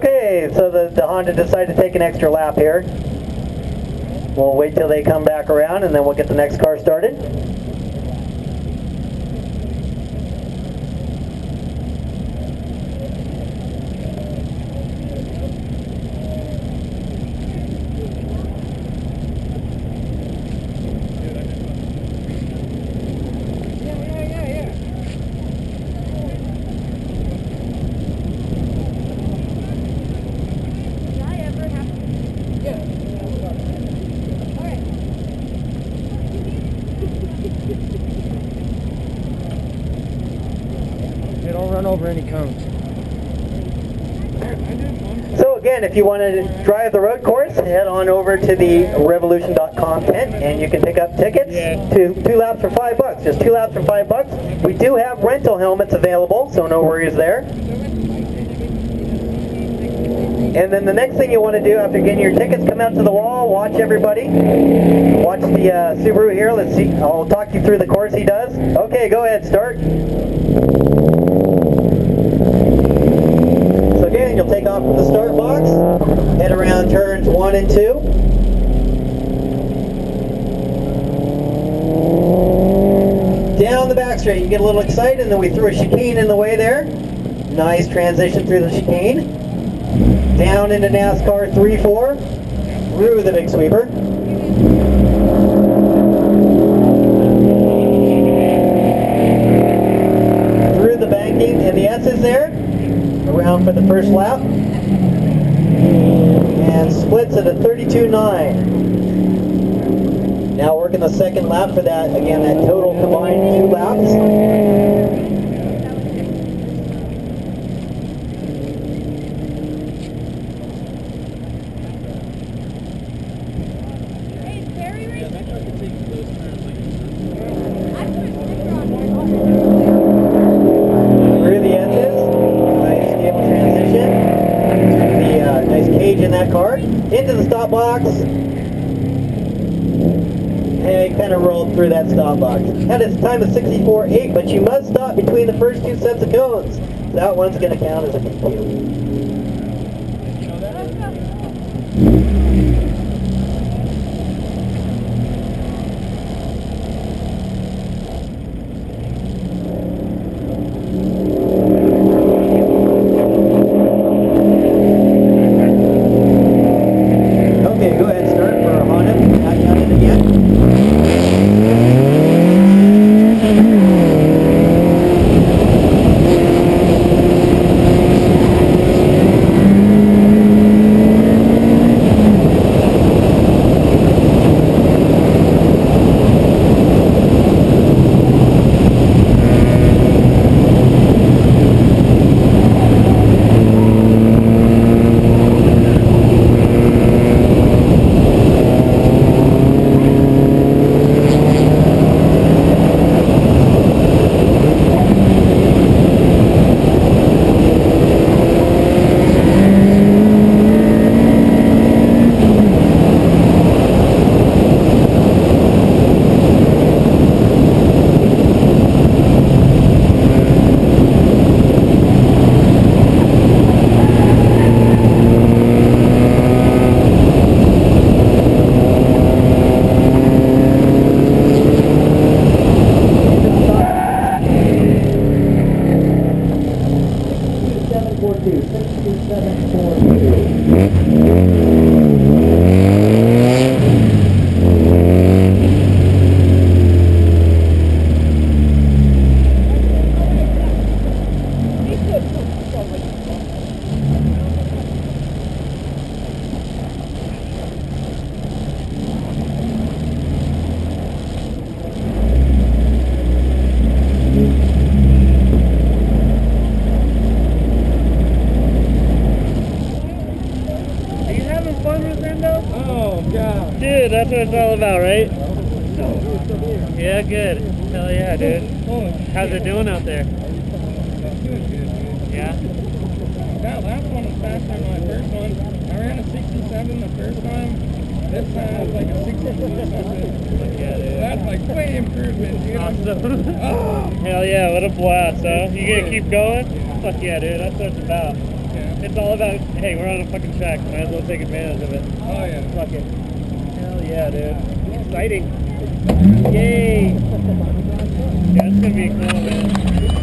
Okay, so the, the Honda decided to take an extra lap here. We'll wait till they come back around and then we'll get the next car started. Run over any cones. So again, if you want to drive the road course, head on over to the revolution.com tent and you can pick up tickets to two laps for five bucks. Just two laps for five bucks. We do have rental helmets available, so no worries there. And then the next thing you want to do after getting your tickets, come out to the wall, watch everybody. Watch the uh, Subaru here. Let's see. I'll talk you through the course he does. Okay, go ahead, start. So again, you'll take off from the start box, head around turns one and two. Down the back straight, you get a little excited, and then we threw a chicane in the way there. Nice transition through the chicane. Down into NASCAR 3-4, through the big sweeper. Through the banking and the S's there, around for the first lap. And splits at a 32.9. Now working the second lap for that, again, that total combined two laps. Into the stop box. And kind of rolled through that stop box. Had its time of 64.8, but you must stop between the first two sets of cones. That one's going to count as a DQ. 6742. Oh, God. Dude, that's what it's all about, right? Yeah, good. Hell yeah, dude. How's it doing out there? Yeah? That last one was faster than my first one. I ran a 67 the first time. This time it's like a 62 something. Yeah, dude. That's like way improvement, dude. Awesome. Oh! Hell yeah, what a blast, huh? You gonna keep going? Fuck yeah, dude. That's what it's about. Yeah. it's all about, hey, we're on a fucking track. Might as well take advantage of it. Oh yeah. Fuck it. Hell yeah, dude. Exciting. Mm-hmm. Yay. Yeah, it's gonna be cool, man.